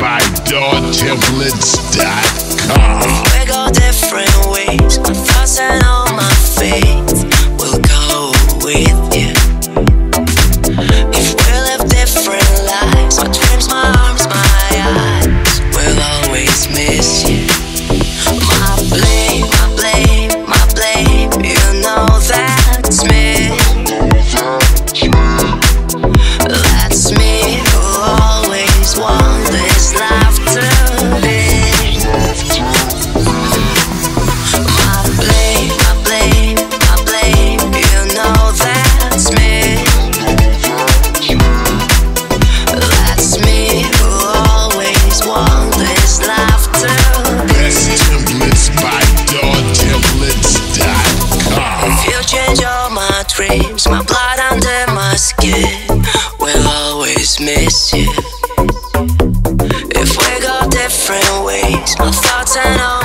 by DoorTiblets.com. frames, my blood under my skin. We'll always miss you. If we go different ways, my thoughts and all.